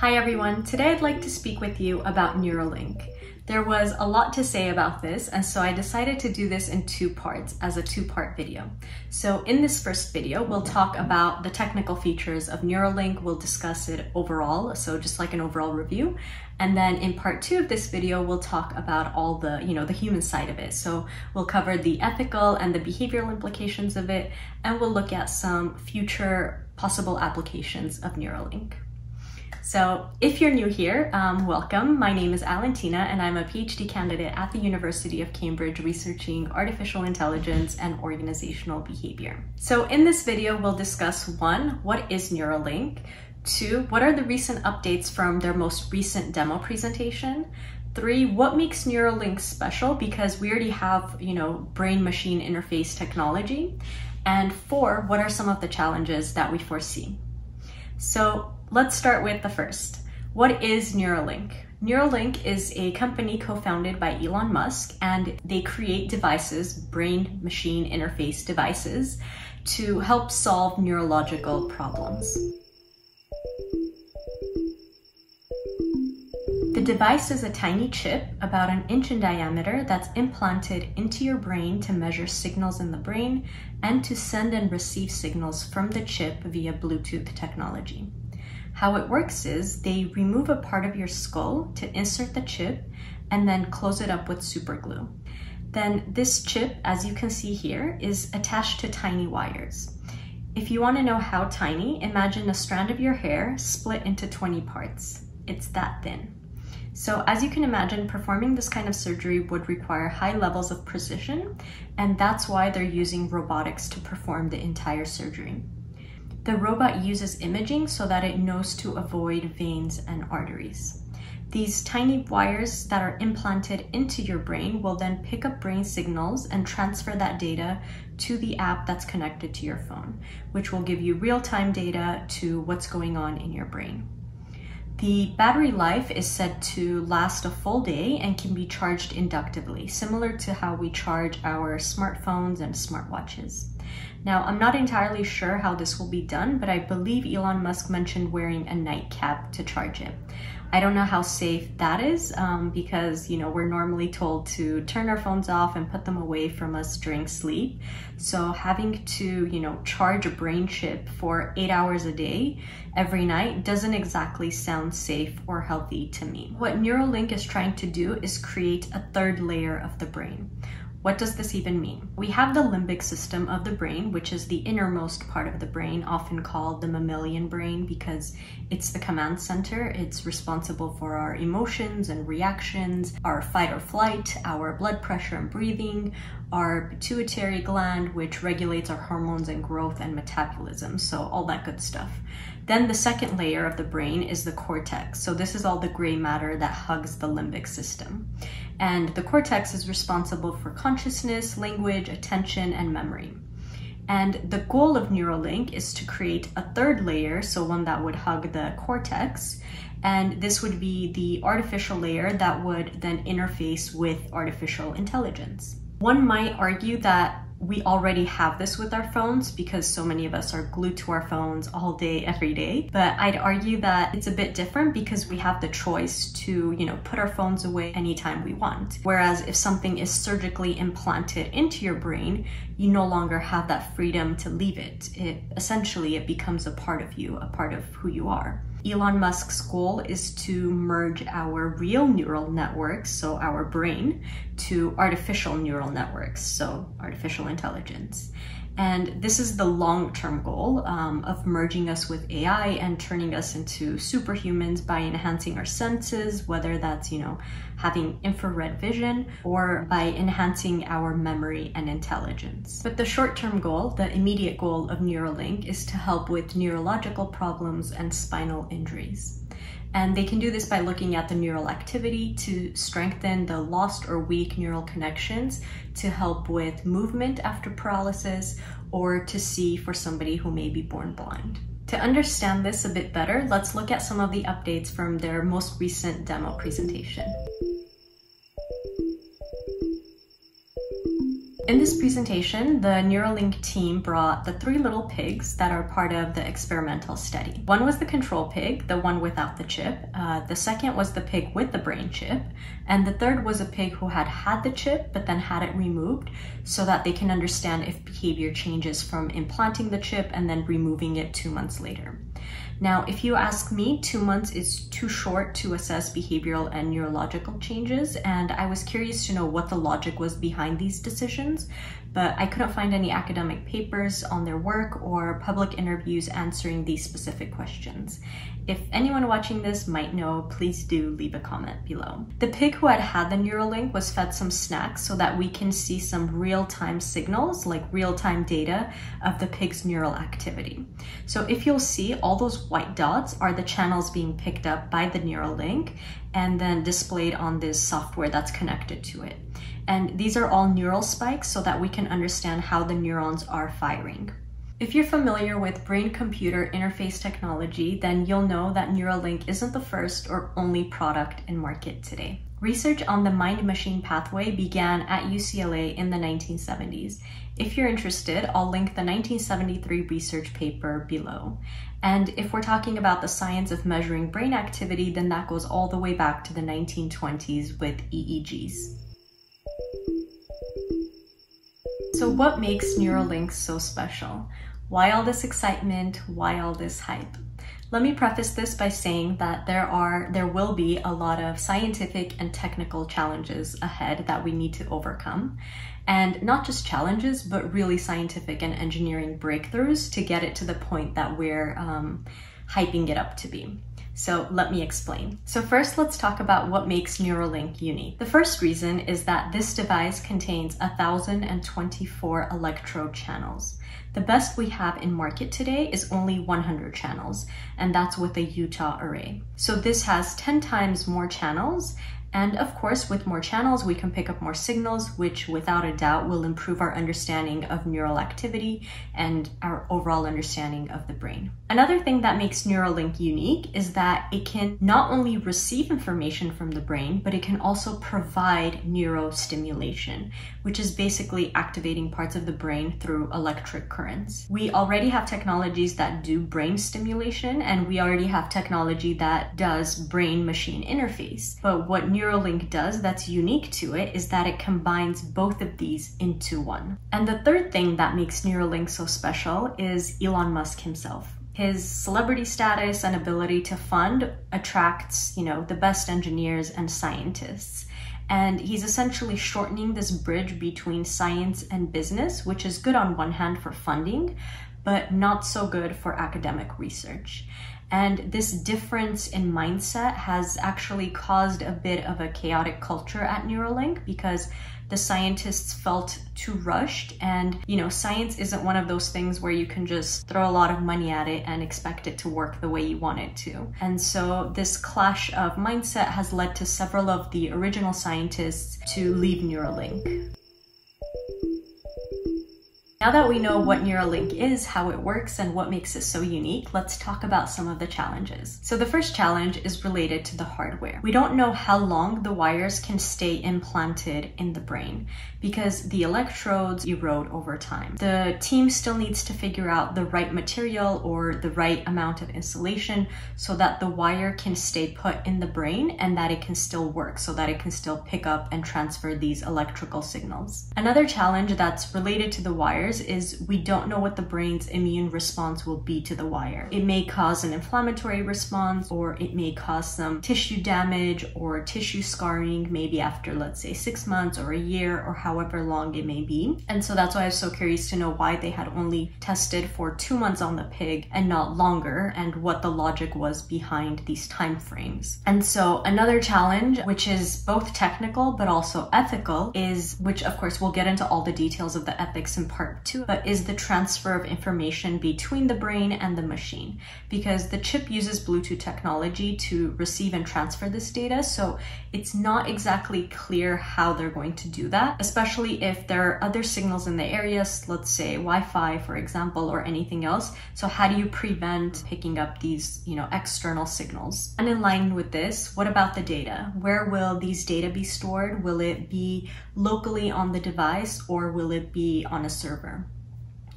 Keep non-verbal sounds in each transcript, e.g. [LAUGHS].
Hi everyone, today I'd like to speak with you about Neuralink. There was a lot to say about this and so I decided to do this in two parts as a two-part video. So in this first video, we'll talk about the technical features of Neuralink, we'll discuss it overall, so just like an overall review. And then in part two of this video, we'll talk about all the, you know, the human side of it. So we'll cover the ethical and the behavioral implications of it, and we'll look at some future possible applications of Neuralink. So if you're new here, um, welcome. My name is Alentina and I'm a PhD candidate at the University of Cambridge researching artificial intelligence and organizational behavior. So in this video, we'll discuss one, what is Neuralink? Two, what are the recent updates from their most recent demo presentation? Three, what makes Neuralink special? Because we already have, you know, brain-machine interface technology. And four, what are some of the challenges that we foresee? So let's start with the first. What is Neuralink? Neuralink is a company co-founded by Elon Musk and they create devices, brain-machine interface devices, to help solve neurological problems. The device is a tiny chip, about an inch in diameter, that's implanted into your brain to measure signals in the brain and to send and receive signals from the chip via Bluetooth technology. How it works is they remove a part of your skull to insert the chip and then close it up with super glue. Then this chip, as you can see here, is attached to tiny wires. If you want to know how tiny, imagine a strand of your hair split into 20 parts. It's that thin. So as you can imagine, performing this kind of surgery would require high levels of precision, and that's why they're using robotics to perform the entire surgery. The robot uses imaging so that it knows to avoid veins and arteries. These tiny wires that are implanted into your brain will then pick up brain signals and transfer that data to the app that's connected to your phone, which will give you real-time data to what's going on in your brain. The battery life is said to last a full day and can be charged inductively, similar to how we charge our smartphones and smartwatches. Now, I'm not entirely sure how this will be done, but I believe Elon Musk mentioned wearing a nightcap to charge it. I don't know how safe that is um, because, you know, we're normally told to turn our phones off and put them away from us during sleep. So having to, you know, charge a brain chip for eight hours a day every night doesn't exactly sound safe or healthy to me. What Neuralink is trying to do is create a third layer of the brain. What does this even mean? We have the limbic system of the brain, which is the innermost part of the brain, often called the mammalian brain because it's the command center. It's responsible for our emotions and reactions, our fight or flight, our blood pressure and breathing, our pituitary gland, which regulates our hormones and growth and metabolism, so all that good stuff. Then the second layer of the brain is the cortex. So this is all the gray matter that hugs the limbic system. And the cortex is responsible for consciousness, language, attention, and memory. And the goal of Neuralink is to create a third layer, so one that would hug the cortex. And this would be the artificial layer that would then interface with artificial intelligence. One might argue that we already have this with our phones because so many of us are glued to our phones all day, every day. But I'd argue that it's a bit different because we have the choice to, you know, put our phones away anytime we want. Whereas if something is surgically implanted into your brain, you no longer have that freedom to leave it. It essentially it becomes a part of you, a part of who you are. Elon Musk's goal is to merge our real neural networks, so our brain, to artificial neural networks, so artificial intelligence. And this is the long-term goal um, of merging us with AI and turning us into superhumans by enhancing our senses, whether that's, you know, having infrared vision or by enhancing our memory and intelligence. But the short-term goal, the immediate goal of Neuralink is to help with neurological problems and spinal injuries. And they can do this by looking at the neural activity to strengthen the lost or weak neural connections to help with movement after paralysis or to see for somebody who may be born blind. To understand this a bit better, let's look at some of the updates from their most recent demo presentation. In this presentation, the Neuralink team brought the three little pigs that are part of the experimental study. One was the control pig, the one without the chip. Uh, the second was the pig with the brain chip. And the third was a pig who had had the chip but then had it removed so that they can understand if behavior changes from implanting the chip and then removing it two months later. Now, if you ask me, two months is too short to assess behavioral and neurological changes, and I was curious to know what the logic was behind these decisions, but I couldn't find any academic papers on their work or public interviews answering these specific questions. If anyone watching this might know, please do leave a comment below. The pig who had had the Neuralink was fed some snacks so that we can see some real-time signals, like real-time data of the pig's neural activity. So if you'll see, all those white dots are the channels being picked up by the Neuralink and then displayed on this software that's connected to it. And these are all neural spikes so that we can understand how the neurons are firing. If you're familiar with brain-computer interface technology, then you'll know that Neuralink isn't the first or only product in market today. Research on the mind-machine pathway began at UCLA in the 1970s. If you're interested, I'll link the 1973 research paper below. And if we're talking about the science of measuring brain activity, then that goes all the way back to the 1920s with EEGs. So what makes Neuralink so special? Why all this excitement? Why all this hype? Let me preface this by saying that there are there will be a lot of scientific and technical challenges ahead that we need to overcome. And not just challenges, but really scientific and engineering breakthroughs to get it to the point that we're um, hyping it up to be. So let me explain. So first, let's talk about what makes Neuralink unique. The first reason is that this device contains 1,024 electrode channels. The best we have in market today is only 100 channels, and that's with a Utah array. So this has 10 times more channels and of course, with more channels, we can pick up more signals, which without a doubt will improve our understanding of neural activity and our overall understanding of the brain. Another thing that makes Neuralink unique is that it can not only receive information from the brain, but it can also provide neurostimulation, which is basically activating parts of the brain through electric currents. We already have technologies that do brain stimulation, and we already have technology that does brain-machine interface. But what Neuralink Neuralink does that's unique to it is that it combines both of these into one. And the third thing that makes Neuralink so special is Elon Musk himself. His celebrity status and ability to fund attracts, you know, the best engineers and scientists. And he's essentially shortening this bridge between science and business, which is good on one hand for funding, but not so good for academic research. And this difference in mindset has actually caused a bit of a chaotic culture at Neuralink because the scientists felt too rushed. And you know science isn't one of those things where you can just throw a lot of money at it and expect it to work the way you want it to. And so this clash of mindset has led to several of the original scientists to leave neuralink now that we know what Neuralink is, how it works, and what makes it so unique, let's talk about some of the challenges. So the first challenge is related to the hardware. We don't know how long the wires can stay implanted in the brain because the electrodes erode over time. The team still needs to figure out the right material or the right amount of insulation so that the wire can stay put in the brain and that it can still work so that it can still pick up and transfer these electrical signals. Another challenge that's related to the wire is we don't know what the brain's immune response will be to the wire. It may cause an inflammatory response or it may cause some tissue damage or tissue scarring maybe after let's say six months or a year or however long it may be. And so that's why I was so curious to know why they had only tested for two months on the pig and not longer and what the logic was behind these time frames. And so another challenge, which is both technical but also ethical, is which of course we'll get into all the details of the ethics in part but is the transfer of information between the brain and the machine. Because the chip uses Bluetooth technology to receive and transfer this data, so it's not exactly clear how they're going to do that, especially if there are other signals in the areas, let's say Wi-Fi, for example, or anything else. So how do you prevent picking up these, you know, external signals? And in line with this, what about the data? Where will these data be stored? Will it be locally on the device or will it be on a server?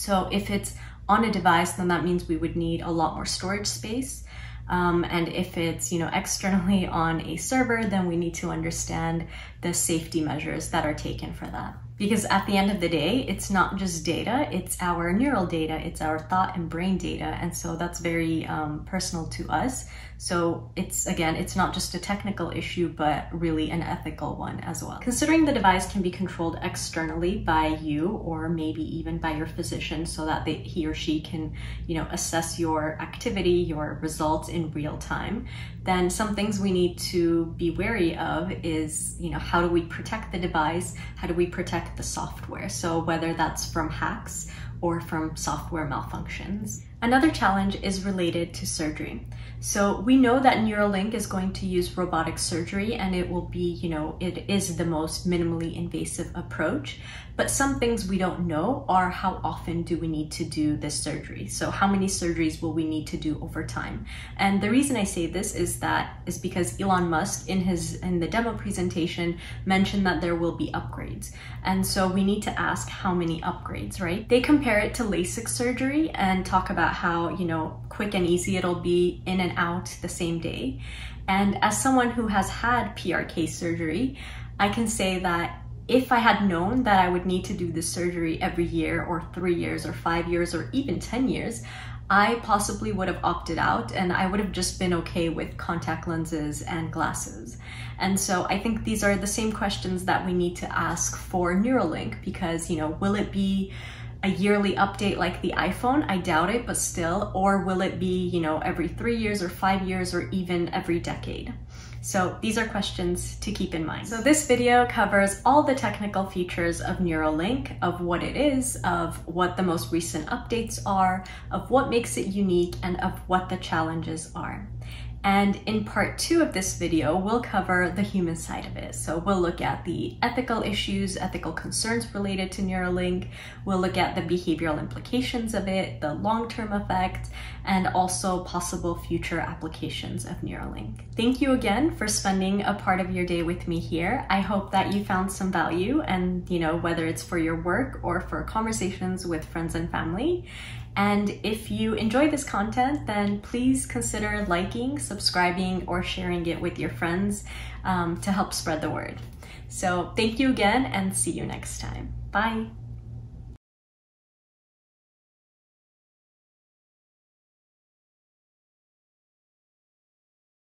So if it's on a device, then that means we would need a lot more storage space. Um, and if it's you know [LAUGHS] externally on a server, then we need to understand the safety measures that are taken for that. Because at the end of the day, it's not just data, it's our neural data, it's our thought and brain data. And so that's very um, personal to us. So it's, again, it's not just a technical issue, but really an ethical one as well. Considering the device can be controlled externally by you or maybe even by your physician so that they, he or she can, you know, assess your activity, your results in real time, then some things we need to be wary of is, you know, how do we protect the device? How do we protect the software? So whether that's from hacks or from software malfunctions. Another challenge is related to surgery. So we know that Neuralink is going to use robotic surgery and it will be, you know, it is the most minimally invasive approach. But some things we don't know are how often do we need to do this surgery? So how many surgeries will we need to do over time? And the reason I say this is that is because Elon Musk in his in the demo presentation mentioned that there will be upgrades. And so we need to ask how many upgrades, right? They compare it to LASIK surgery and talk about how, you know, quick and easy it'll be in and out the same day. And as someone who has had PRK surgery, I can say that if I had known that I would need to do this surgery every year or three years or five years or even 10 years, I possibly would have opted out and I would have just been okay with contact lenses and glasses. And so I think these are the same questions that we need to ask for Neuralink because, you know, will it be a yearly update like the iPhone? I doubt it, but still. Or will it be, you know, every three years or five years or even every decade? So these are questions to keep in mind. So this video covers all the technical features of Neuralink, of what it is, of what the most recent updates are, of what makes it unique, and of what the challenges are. And in part two of this video, we'll cover the human side of it. So we'll look at the ethical issues, ethical concerns related to Neuralink. We'll look at the behavioral implications of it, the long-term effect, and also possible future applications of Neuralink. Thank you again for spending a part of your day with me here. I hope that you found some value and, you know, whether it's for your work or for conversations with friends and family. And if you enjoy this content, then please consider liking, subscribing, or sharing it with your friends um, to help spread the word. So thank you again and see you next time. Bye.